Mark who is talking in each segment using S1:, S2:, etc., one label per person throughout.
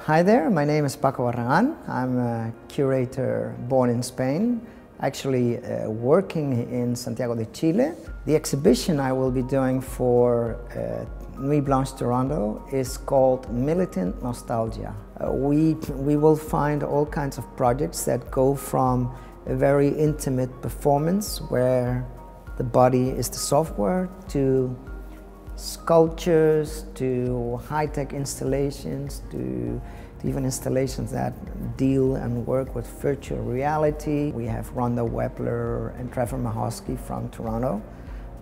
S1: Hi there, my name is Paco Barragán. I'm a curator born in Spain, actually uh, working in Santiago de Chile. The exhibition I will be doing for uh, Nuit Blanche Toronto is called Militant Nostalgia. Uh, we, we will find all kinds of projects that go from a very intimate performance where the body is the software to sculptures to high-tech installations to, even installations that deal and work with virtual reality. We have Rhonda Weppler and Trevor Mahovsky from Toronto.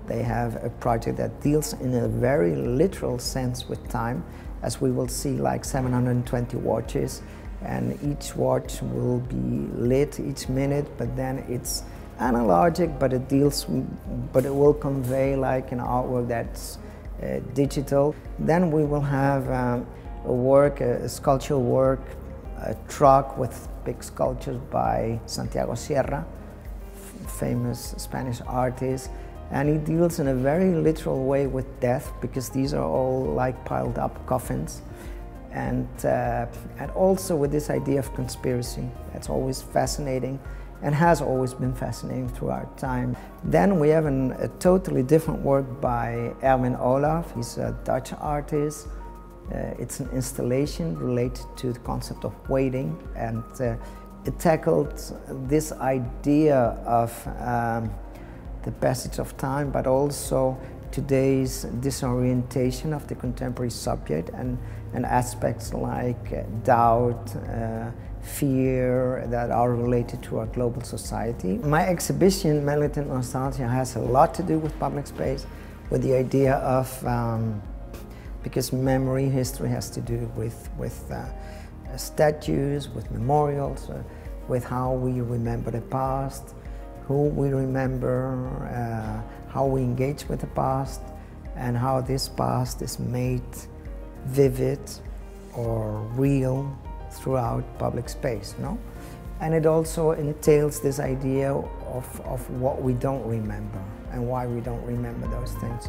S1: They have a project that deals in a very literal sense with time, as we will see like 720 watches, and each watch will be lit each minute, but then it's analogic, but it deals, but it will convey like an artwork that's digital. Then we will have um, a work, a, sculptural work, a truck with big sculptures by Santiago Sierra, famous Spanish artist. And he deals in a very literal way with death because these are all like piled up coffins. And, uh, and also with this idea of conspiracy. That's always fascinating and has always been fascinating throughout time. Then we have an, a totally different work by Erwin Olaf. He's a Dutch artist. Uh, it's an installation related to the concept of waiting and uh, it tackled this idea of um, the passage of time but also today's disorientation of the contemporary subject and, and aspects like doubt, uh, fear that are related to our global society. My exhibition, Militant Nostalgia, has a lot to do with public space, with the idea of, um, because memory history has to do with, with uh, statues, with memorials, uh, with how we remember the past, who we remember, uh, how we engage with the past, and how this past is made vivid or real throughout public space, no? And it also entails this idea of, of what we don't remember and why we don't remember those things.